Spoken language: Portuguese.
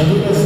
Dando